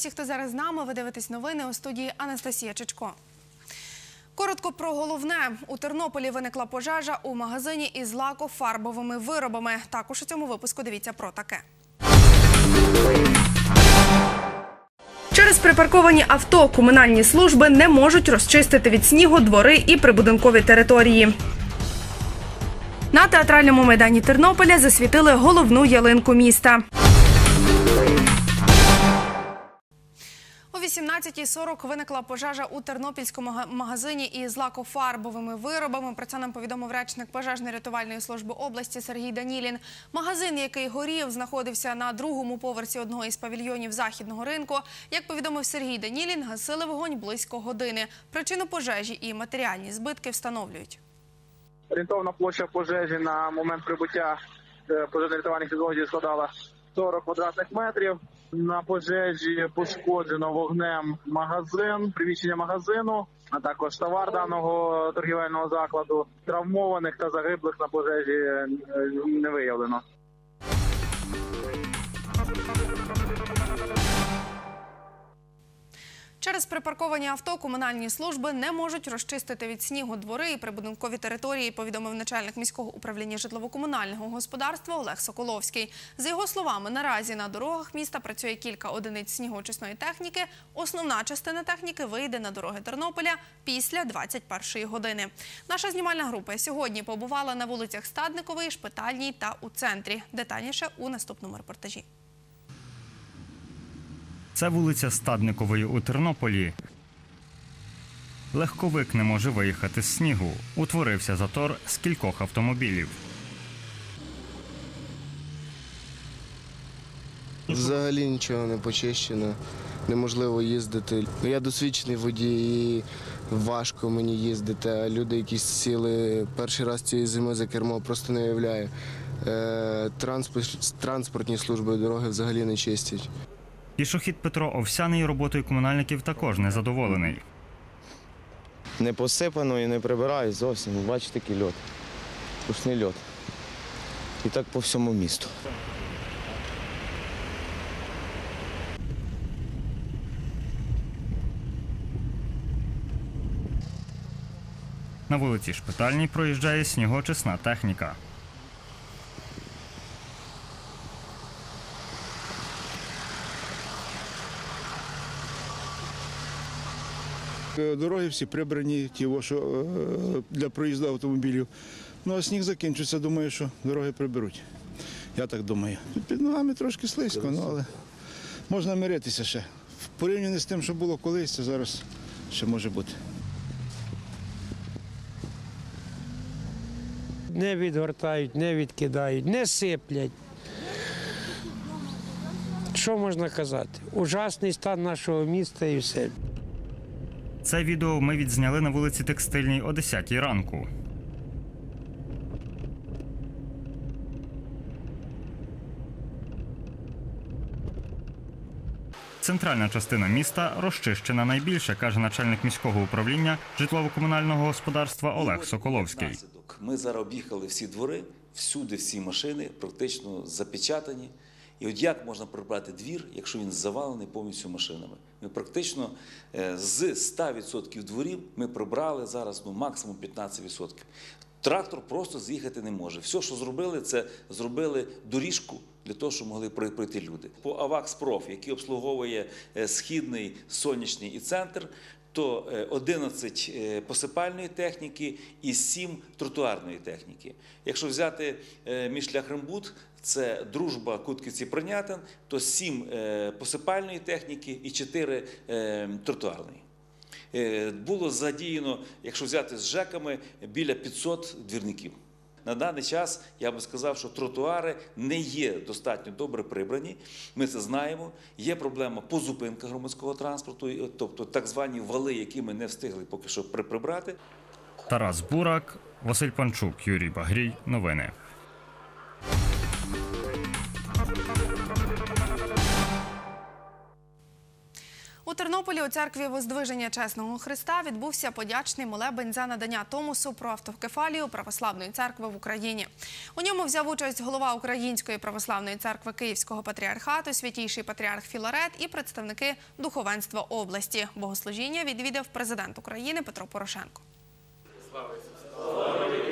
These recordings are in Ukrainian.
Всіх, хто зараз з нами. Ви дивитесь новини у студії Анастасія Чечко. Коротко про головне. У Тернополі виникла пожежа у магазині із лакофарбовими виробами. Також у цьому випуску дивіться про таке. Через припарковані авто комунальні служби не можуть розчистити від снігу двори і прибудинкові території. На театральному майдані Тернополя засвітили головну ялинку міста. О 18.40 виникла пожежа у тернопільському га- магазині із лакофарбовими виробами. Про це нам повідомив речник пожежно-рятувальної служби області Сергій Данілін. Магазин, який горів, знаходився на другому поверсі одного із павільйонів західного ринку. Як повідомив Сергій Данілін, гасили вогонь близько години. Причину пожежі і матеріальні збитки встановлюють. Орієнтовна площа пожежі на момент прибуття е, пожежно-рятувальних підрозділів складала 40 квадратних метрів. На пожежі пошкоджено вогнем магазин, приміщення магазину, а також товар даного торгівельного закладу. Травмованих та загиблих на пожежі е, не виявлено. Припарковані авто комунальні служби не можуть розчистити від снігу двори і прибудинкові території, повідомив начальник міського управління житлово-комунального господарства Олег Соколовський. За його словами, наразі на дорогах міста працює кілька одиниць снігоочисної техніки. Основна частина техніки вийде на дороги Тернополя після 21-ї години. Наша знімальна група сьогодні побувала на вулицях Стадникової, Шпитальній та у центрі. Детальніше у наступному репортажі. Це вулиця Стадникової у Тернополі. Легковик не може виїхати з снігу. Утворився затор з кількох автомобілів. Взагалі нічого не почищено, неможливо їздити. Я досвідчений водій, і важко мені їздити, а люди, які сіли перший раз цієї зими за кермо, просто не уявляю. Е, транспорт, транспортні служби дороги взагалі не чистять. Пішохід Петро Овсяний роботою комунальників також незадоволений. не посипано і не прибирають зовсім. Бачите, який льот. Пушний льот. І так по всьому місту. На вулиці Шпитальній проїжджає снігоочисна техніка. Дороги всі прибрані, ті, що е, для проїзду автомобілів. Ну а сніг закінчиться, думаю, що дороги приберуть. Я так думаю. Під ногами трошки слизько, ну але можна миритися ще. В порівнянні з тим, що було колись, це зараз ще може бути. не відгортають, не відкидають, не сиплять. Що можна казати? Ужасний стан нашого міста і все. Це відео ми відзняли на вулиці Текстильній о 10 ранку. Центральна частина міста розчищена найбільше, каже начальник міського управління житлово-комунального господарства Олег Соколовський. Ми зараз об'їхали всі двори, всюди всі машини практично запечатані. І от як можна прибрати двір, якщо він завалений повністю машинами? Ми практично е, з 100% дворів ми прибрали зараз ну, максимум 15%. Трактор просто з'їхати не може. Все, що зробили, це зробили доріжку для того, щоб могли прой- пройти люди. По Авакспроф, який обслуговує е, східний, сонячний і центр, то е, 11 е, посипальної техніки і 7 тротуарної техніки. Якщо взяти між Рембут, це дружба Кутківці Прийнятин, то 7 е, посипальної техніки і 4 е, тротуарної. Е, Було задіяно, якщо взяти з ЖЕКами, біля 500 двірників. На даний час я би сказав, що тротуари не є достатньо добре прибрані. Ми це знаємо. Є проблема по зупинках громадського транспорту, тобто так звані вали, які ми не встигли поки що при- прибрати. Тарас Бурак, Василь Панчук, Юрій Багрій. Новини. Тернополі у церкві Воздвиження Чесного Христа відбувся подячний молебень за надання Томосу про автокефалію православної церкви в Україні. У ньому взяв участь голова Української православної церкви Київського патріархату, святійший патріарх Філарет і представники духовенства області. Богослужіння відвідав президент України Петро Порошенко. здоров'я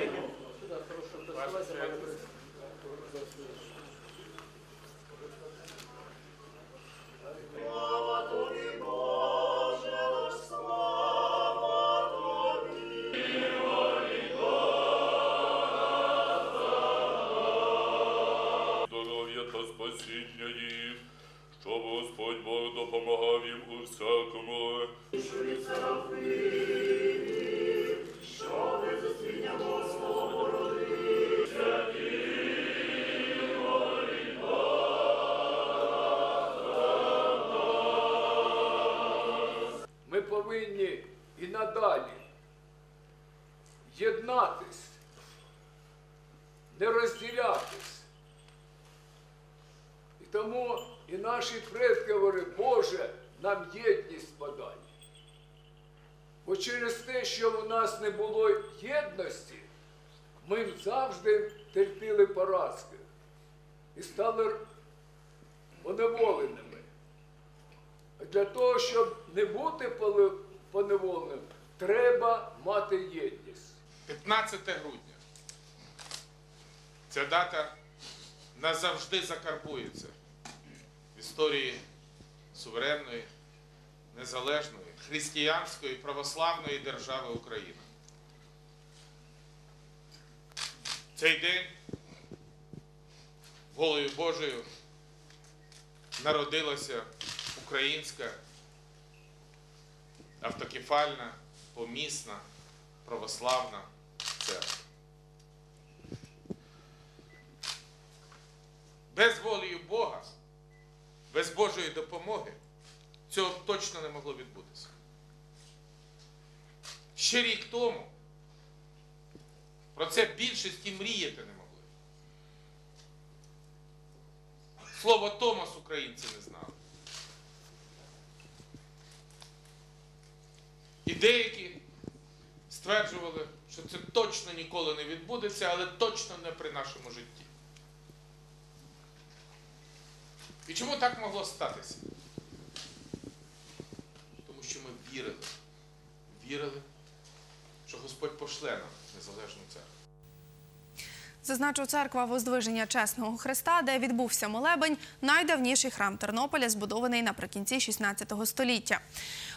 спасіння їм, щоб Господь Бог допомагав їм у всякому. Ми повинні і надалі єднатись, не розділятись. І тому і наші предки говорять, Боже, нам єдність подай. Бо через те, що у нас не було єдності, ми завжди терпіли поразки і стали поневоленими. А Для того, щоб не бути поневоленим, треба мати єдність. 15 грудня. Ця дата назавжди закарбується історії суверенної, незалежної, християнської православної держави Україна. Цей день волею Божою народилася українська автокефальна, помісна, православна церква. Божої допомоги цього точно не могло відбутися. Ще рік тому про це більшість і мріяти не могли. Слово Томас українці не знали. І деякі стверджували, що це точно ніколи не відбудеться, але точно не при нашому житті. І чому так могло статися? Тому що ми вірили. Вірили, що Господь пошле нам незалежну церкву. Зазначу, церква Воздвиження Чесного Христа, де відбувся молебень, найдавніший храм Тернополя, збудований наприкінці 16 століття.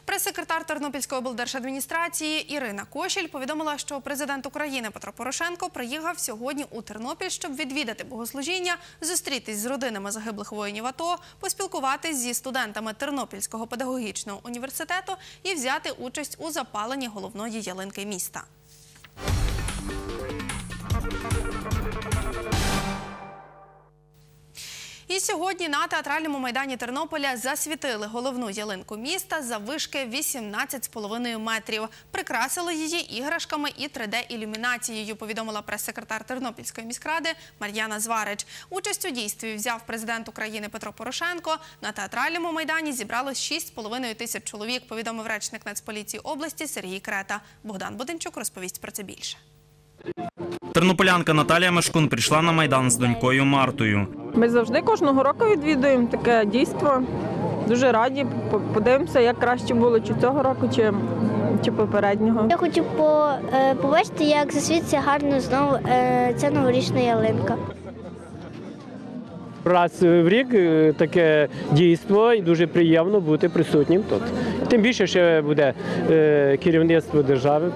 Прес-секретар Тернопільської облдержадміністрації Ірина Кошіль повідомила, що президент України Петро Порошенко приїхав сьогодні у Тернопіль, щоб відвідати богослужіння, зустрітись з родинами загиблих воїнів АТО, поспілкуватись зі студентами Тернопільського педагогічного університету і взяти участь у запаленні головної ялинки міста. І сьогодні на театральному майдані Тернополя засвітили головну ялинку міста за вишки 18,5 метрів. Прикрасили її іграшками і 3D-ілюмінацією, повідомила прес-секретар Тернопільської міськради Мар'яна Зварич. Участь у дійстві взяв президент України Петро Порошенко. На театральному майдані зібралось 6,5 тисяч чоловік, повідомив речник Нацполіції області Сергій Крета. Богдан Буденчук розповість про це більше. Тернополянка Наталія Мешкун прийшла на майдан з донькою Мартою. Ми завжди кожного року відвідуємо таке дійство. Дуже раді. Подивимося, як краще було чи цього року, чи, чи попереднього. Я хочу по, е, побачити, як засвітиться гарно знову е, ця новорічна ялинка. Раз в рік е, таке дійство і дуже приємно бути присутнім тут. Тим більше ще буде е, керівництво держави.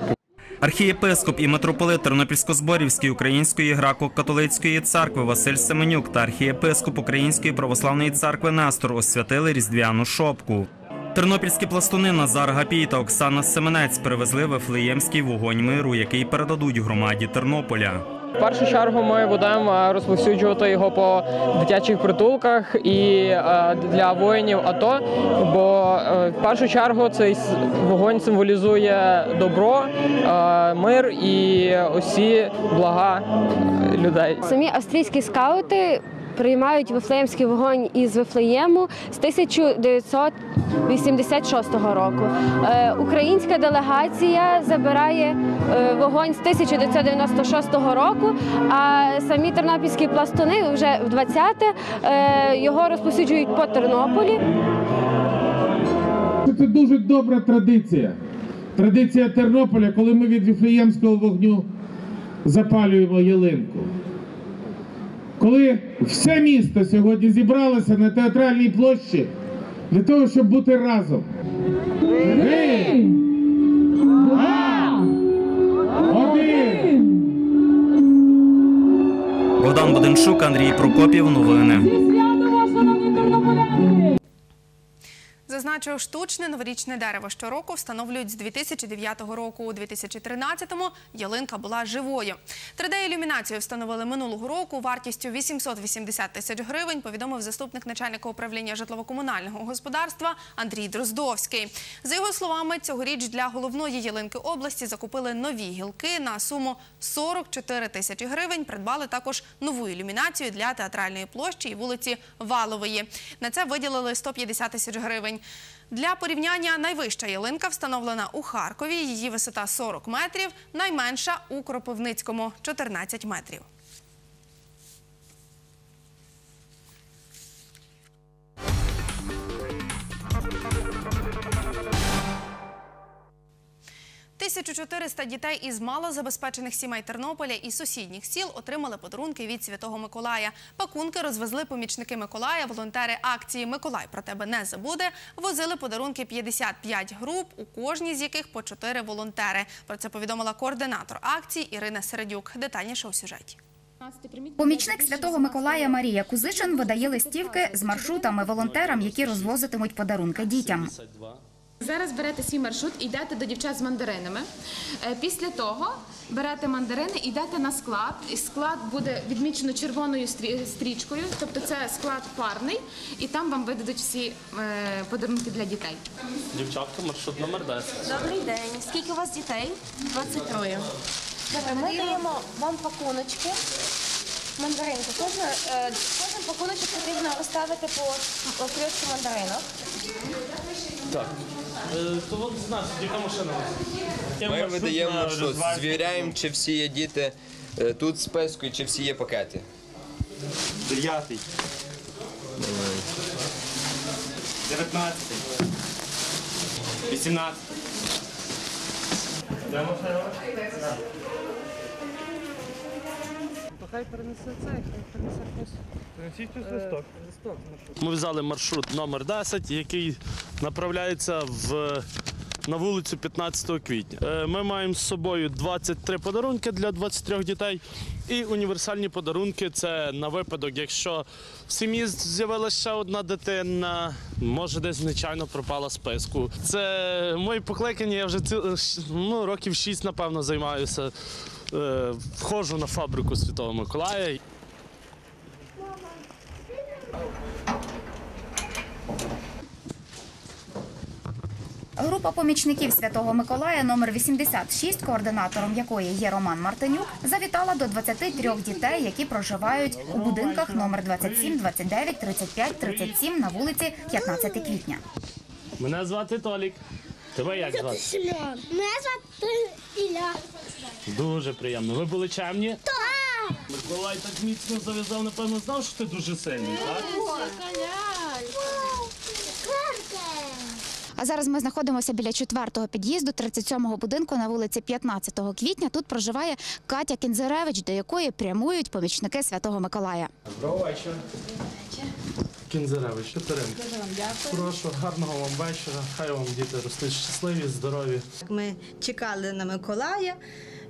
Архієпископ і митрополит Тернопільсько-Зборівської Української грако-католицької церкви Василь Семенюк та архієпископ Української православної церкви Нестор освятили різдвяну шопку. Тернопільські пластуни Назар Гапій та Оксана Семенець привезли вифлеємський вогонь миру, який передадуть громаді Тернополя. В першу чергу ми будемо розповсюджувати його по дитячих притулках і е, для воїнів АТО. Бо е, в першу чергу цей вогонь символізує добро, е, мир і усі блага людей. Самі австрійські скаути приймають Вифлеємський вогонь із Вифлеєму з 1986 року. Е, Українська делегація забирає е, вогонь з 1996 року, а самі тернопільські пластуни вже в 20-те е, його розповсюджують по Тернополі. Це дуже добра традиція. Традиція Тернополя, коли ми від Віфлеємського вогню запалюємо ялинку. Коли все місто сьогодні зібралося на театральній площі для того, щоб бути разом. Три, два, один. Богдан Буденчук, Андрій Прокопів. Новини. Зазначив, штучне новорічне дерево щороку встановлюють з 2009 року. У 2013-му ялинка була живою. 3D-ілюмінацію встановили минулого року вартістю 880 тисяч гривень, повідомив заступник начальника управління житлово-комунального господарства Андрій Дроздовський. За його словами, цьогоріч для головної ялинки області закупили нові гілки на суму 44 тисячі гривень. Придбали також нову ілюмінацію для театральної площі і вулиці Валової. На це виділили 150 тисяч гривень. Для порівняння найвища ялинка встановлена у Харкові. Її висота 40 метрів, найменша у Кропивницькому 14 метрів. 1400 дітей із малозабезпечених сімей Тернополя і сусідніх сіл отримали подарунки від Святого Миколая. Пакунки розвезли помічники Миколая. Волонтери акції Миколай про тебе не забуде. Возили подарунки 55 груп, у кожній з яких по 4 волонтери. Про це повідомила координатор акції Ірина Середюк. Детальніше у сюжеті. Помічник святого Миколая Марія Кузишин видає листівки з маршрутами волонтерам, які розвозитимуть подарунки дітям. Зараз берете свій маршрут і йдете до дівчат з мандаринами. Е, Після того берете мандарини і йдете на склад. І склад буде відмічено червоною стрі- стрічкою, тобто це склад парний, і там вам видадуть всі е, подарунки для дітей. Дівчатка, маршрут номер 10. Добрий день. Скільки у вас дітей? 23. Добре, ми даємо вам пакуночки. Мандаринки. Кожен, е, кожен пакуночок потрібно розставити по кльошку мандаринок. Так. Е, То от з нас, яка машина? Яке Ми видаємо розважку? звіряємо, чи всі є діти е, тут в списку чи всі є пакети. Дев'ятий. Дев'ятнадцятий. Вісімнадцятий. Де машина? Хай перенесе цей, хай перенесе хтось. Принесіть листок. Листок. Ми взяли маршрут номер 10, який направляється в, на вулицю 15 квітня. Е, Ми маємо з собою 23 подарунки для 23 дітей і універсальні подарунки це на випадок, якщо в сім'ї з'явилася ще одна дитина, може десь звичайно пропала списку. Це мої покликання, я вже ці, ну, років 6, напевно, займаюся. Е, Входжу на фабрику Святого Миколая. Група помічників святого Миколая номер 86, координатором якої є Роман Мартинюк, завітала до 23 дітей, які проживають у будинках номер 27, 29, 35, 37 на вулиці 15 квітня. Мене звати Толік. Тебе як звати? Мене звати Ілля. Дуже приємно. Ви були чемні? Так. Миколай так міцно зав'язав, напевно, знав, що ти дуже сильний, так? А зараз ми знаходимося біля четвертого під'їзду 37-го будинку на вулиці 15 квітня. Тут проживає Катя Кінзеревич, до якої прямують помічники святого Миколая. Доброго вечора. Дуже вам дякую. Прошу, гарного вам вечора. Хай вам діти ростуть щасливі, здорові. Ми чекали на Миколая.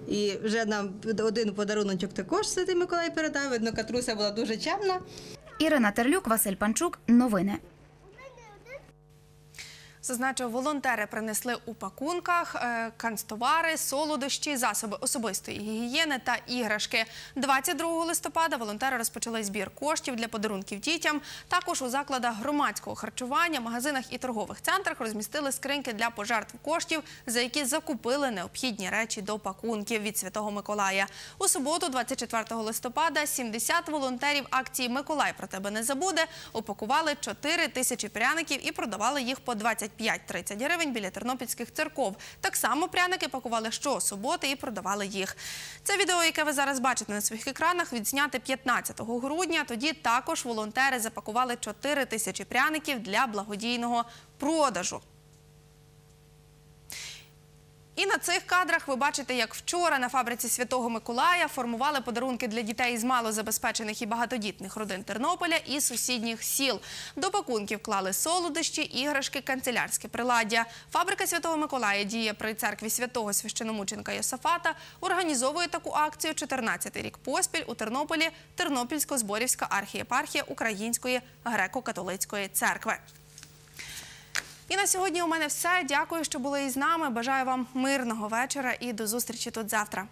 І вже нам один подарунок також Святий Миколай передав. Видно, Катруся була дуже чемна. Ірина Терлюк, Василь Панчук. Новини. Зазначив, волонтери принесли у пакунках е, канцтовари, солодощі, засоби особистої гігієни та іграшки. 22 листопада волонтери розпочали збір коштів для подарунків дітям. Також у закладах громадського харчування, магазинах і торгових центрах розмістили скриньки для пожертв коштів, за які закупили необхідні речі до пакунків від Святого Миколая. У суботу, 24 листопада, 70 волонтерів акції Миколай про тебе не забуде упакували 4 тисячі пряників і продавали їх по 25-30 гривень біля тернопільських церков. Так само пряники пакували щосуботи і продавали їх. Це відео, яке ви зараз бачите на своїх екранах, відзняте 15 грудня. Тоді також волонтери запакували 4 тисячі пряників для благодійного продажу. І на цих кадрах ви бачите, як вчора на фабриці Святого Миколая формували подарунки для дітей з малозабезпечених і багатодітних родин Тернополя і сусідніх сіл. До пакунків клали солодощі, іграшки, канцелярське приладдя. Фабрика Святого Миколая діє при церкві святого священомученка Йосафата. Організовує таку акцію 14-й рік поспіль у Тернополі Тернопільсько-Зборівська архієпархія Української греко-католицької церкви. І на сьогодні у мене все. Дякую, що були із нами. Бажаю вам мирного вечора і до зустрічі тут завтра.